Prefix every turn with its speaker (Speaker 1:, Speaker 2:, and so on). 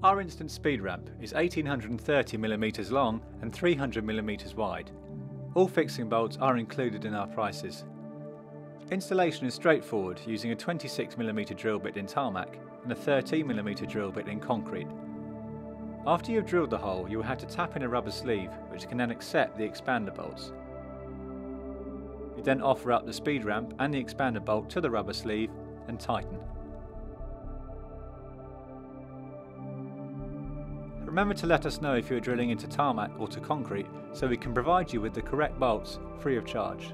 Speaker 1: Our instant speed ramp is 1830mm long and 300mm wide. All fixing bolts are included in our prices. Installation is straightforward using a 26mm drill bit in tarmac and a 13mm drill bit in concrete. After you've drilled the hole, you will have to tap in a rubber sleeve which can then accept the expander bolts. You then offer up the speed ramp and the expander bolt to the rubber sleeve and tighten. Remember to let us know if you are drilling into tarmac or to concrete so we can provide you with the correct bolts free of charge.